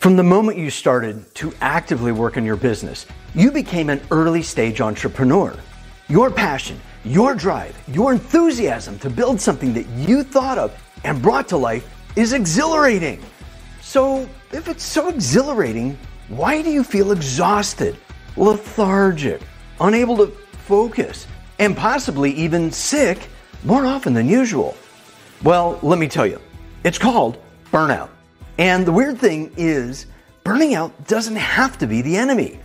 From the moment you started to actively work in your business, you became an early stage entrepreneur. Your passion, your drive, your enthusiasm to build something that you thought of and brought to life is exhilarating. So, if it's so exhilarating, why do you feel exhausted, lethargic, unable to focus, and possibly even sick more often than usual? Well, let me tell you, it's called burnout. And the weird thing is, burning out doesn't have to be the enemy.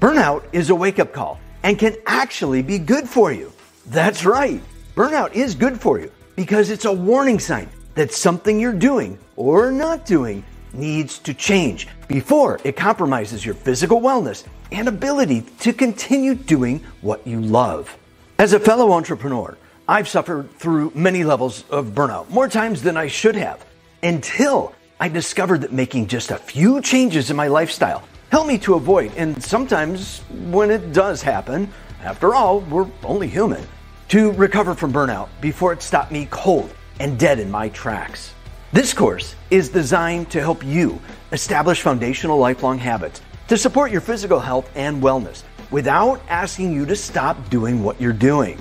Burnout is a wake up call and can actually be good for you. That's right, burnout is good for you because it's a warning sign that something you're doing or not doing needs to change before it compromises your physical wellness and ability to continue doing what you love. As a fellow entrepreneur, I've suffered through many levels of burnout, more times than I should have, until I discovered that making just a few changes in my lifestyle helped me to avoid, and sometimes when it does happen, after all, we're only human, to recover from burnout before it stopped me cold and dead in my tracks. This course is designed to help you establish foundational lifelong habits to support your physical health and wellness without asking you to stop doing what you're doing.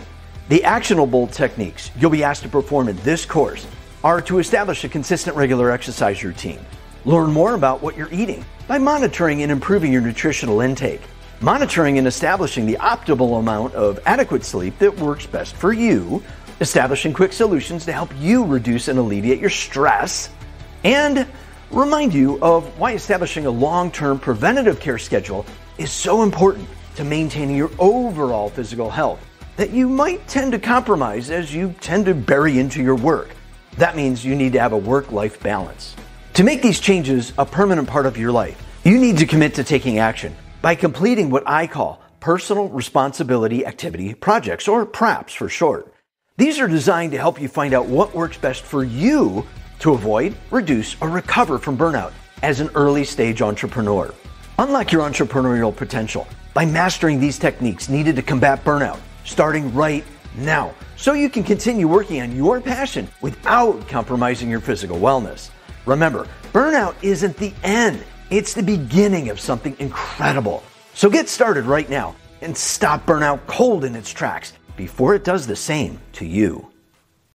The actionable techniques you'll be asked to perform in this course are to establish a consistent regular exercise routine, learn more about what you're eating by monitoring and improving your nutritional intake, monitoring and establishing the optimal amount of adequate sleep that works best for you. Establishing quick solutions to help you reduce and alleviate your stress, and remind you of why establishing a long term preventative care schedule is so important to maintaining your overall physical health that you might tend to compromise as you tend to bury into your work. That means you need to have a work life balance. To make these changes a permanent part of your life, you need to commit to taking action by completing what I call personal responsibility activity projects, or PRAPs for short. These are designed to help you find out what works best for you to avoid, reduce, or recover from burnout as an early stage entrepreneur. Unlock your entrepreneurial potential by mastering these techniques needed to combat burnout, starting right now, so you can continue working on your passion without compromising your physical wellness. Remember, burnout isn't the end, it's the beginning of something incredible. So get started right now and stop burnout cold in its tracks before it does the same to you.